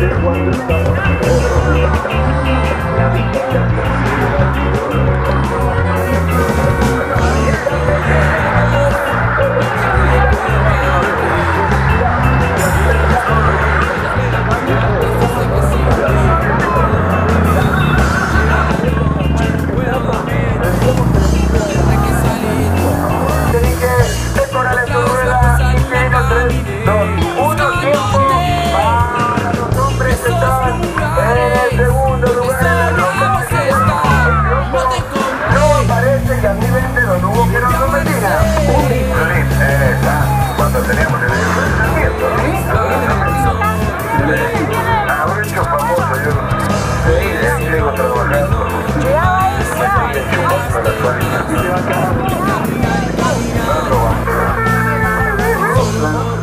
Thank you.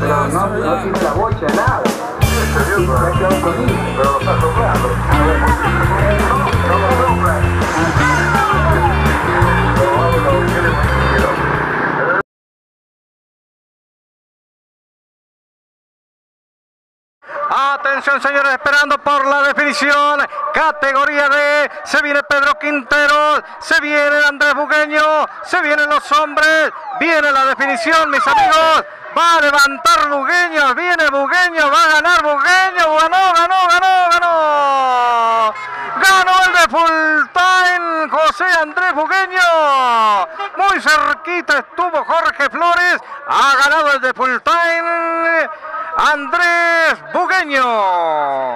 No, no tiene la bocha, nada. Sí, conmigo. Pero. No, no. Atención, señores, esperando por la definición. Categoría D. Se viene Pedro Quintero. Se viene Andrés Bugueño. Se vienen los hombres. Viene la definición, mis amigos. Va a levantar Bugueño. Viene Bugueño. Va a ganar Bugueño. Ganó, ganó, ganó, ganó. Ganó el de full time José Andrés Bugueño. Muy cerquita estuvo Jorge Flores. Ha ganado el de full time. Andrés Bugueño.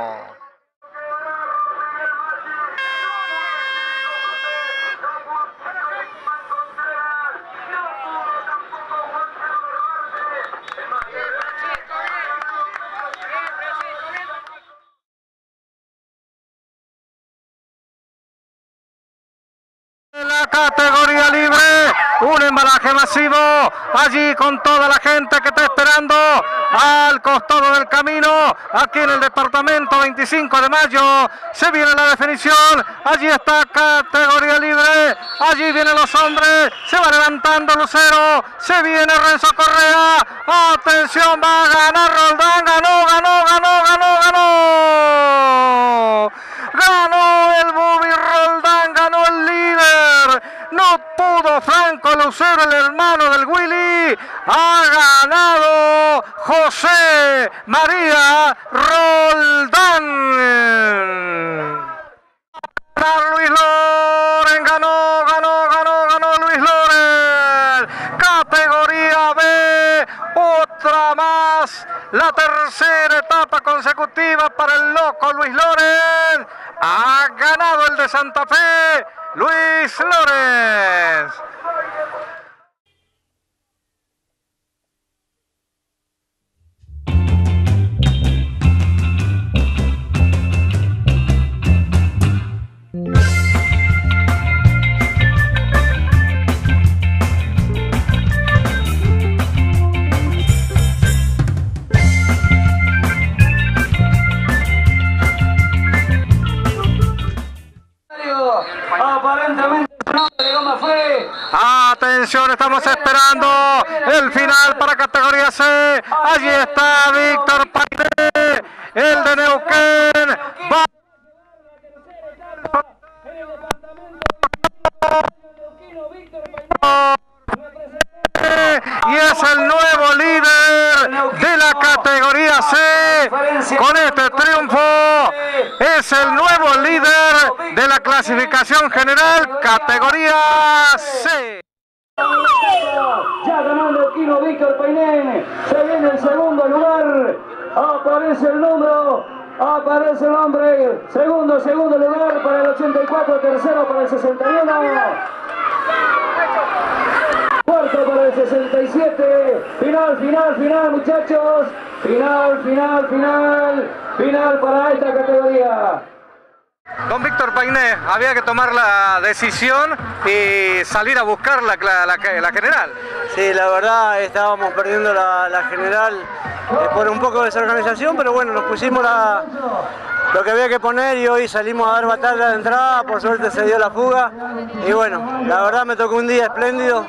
Allí con toda la gente que está esperando al costado del camino, aquí en el departamento 25 de mayo, se viene la definición, allí está categoría libre, allí vienen los hombres, se va levantando Lucero, se viene Renzo Correa, atención, va a ganar Roldán, ganó, ganó, ganó, ganó, ganó, ganó el Bubi no pudo Franco Lucero, el hermano del Willy, ha ganado José María Roldán. Luis Loren, ganó, ganó, ganó, ganó Luis Loren. Categoría B, otra más. La tercera etapa consecutiva para el loco Luis Loren. Ha ganado el de Santa Fe, Luis Lorenz. Atención, estamos esperando el final para categoría C. Allí está Víctor Painé, el de Neuquén. Va y es el nuevo líder de la categoría C. Con este triunfo es el nuevo líder de la clasificación general categoría C. Ya ganando Kino Víctor Painén, se viene el segundo lugar, aparece el número, aparece el nombre, segundo, segundo lugar para el 84, tercero para el 61. Cuarto para el 67. Final, final, final, muchachos. Final, final, final. Final para esta categoría. Don Víctor Painé, había que tomar la decisión y salir a buscar la, la, general. Sí, la verdad estábamos perdiendo la, la general eh, por un poco de desorganización, pero bueno, nos pusimos la, lo que había que poner y hoy salimos a dar batalla de entrada, por suerte se dio la fuga y bueno, la verdad me tocó un día espléndido,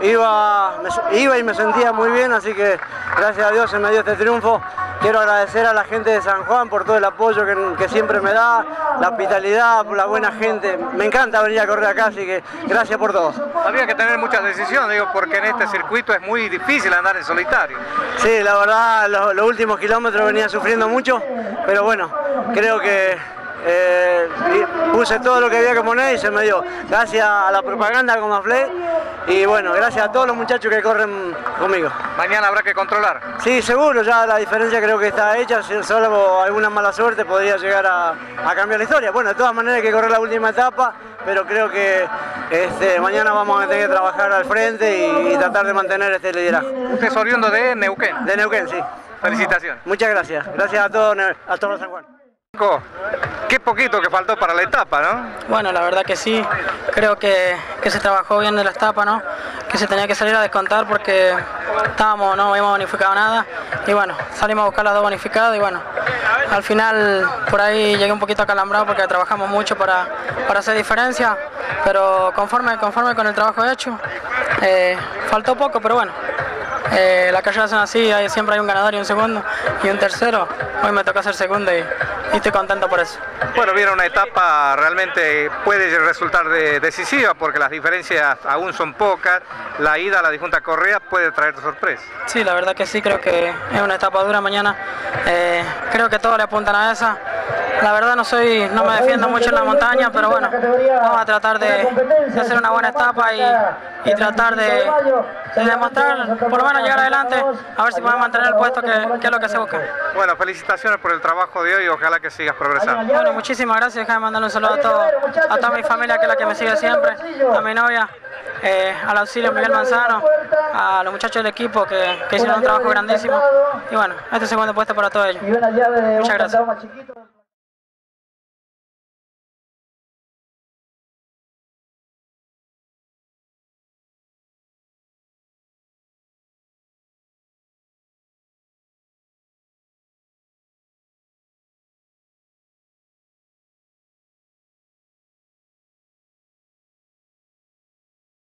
iba, me, iba y me sentía muy bien, así que gracias a Dios se me dio este triunfo. Quiero agradecer a la gente de San Juan por todo el apoyo que, que, siempre me da, la hospitalidad, por la buena gente. Me encanta venir a correr acá, así que gracias por todo. Había que tener muchas decisiones, digo, porque en este circuito es muy difícil andar en solitario. Sí, la verdad, los, los últimos kilómetros venía sufriendo mucho, pero bueno, creo que eh, puse todo lo que había que poner y se me dio. Gracias a la propaganda como hablé y bueno, gracias a todos los muchachos que corren conmigo. Mañana habrá que controlar. Sí, seguro, ya la diferencia creo que está hecha, solo alguna mala suerte podría llegar a, a cambiar la historia. Bueno, de todas maneras hay que correr la última etapa, pero creo que este, mañana vamos a tener que trabajar al frente y, y tratar de mantener este liderazgo. Usted es oriundo de Neuquén. De Neuquén, sí. Felicitaciones. Muchas gracias. Gracias a todos, a todos San Juan. Qué poquito que faltó para la etapa, ¿no? Bueno, la verdad que sí. Creo que, se trabajó bien en la etapa, ¿no? Que se tenía que salir a descontar porque estábamos, no habíamos bonificado nada. Y bueno, salimos a buscar las dos bonificadas y bueno, al final por ahí llegué un poquito acalambrado porque trabajamos mucho para, para hacer diferencia. Pero conforme, conforme con el trabajo hecho, eh, faltó poco, pero bueno, eh, las carreras son así, siempre hay un ganador y un segundo y un tercero. Hoy me toca ser segundo y, y, estoy contento por eso. Bueno, viene una etapa realmente puede resultar de, decisiva porque las diferencias aún son pocas. La ida a la difunta Correa puede traer sorpresa. Sí, la verdad que sí, creo que es una etapa dura mañana. Eh, creo que todos le apuntan a esa. La verdad no soy, no me defiendo mucho en la montaña, pero bueno, vamos a tratar de, de hacer una buena etapa y, y tratar de, de, demostrar, por lo menos llegar adelante, a ver si podemos mantener el puesto que, que, es lo que se busca. Bueno, felicitaciones por el trabajo de hoy y ojalá que sigas progresando. Bueno, muchísimas gracias, déjame mandarle un saludo a, todo, a toda mi familia que es la que me sigue siempre, a mi novia, eh, al auxilio Miguel Manzano, a los muchachos del equipo que, que hicieron un trabajo grandísimo y bueno, este segundo puesto para todos ellos. Muchas gracias.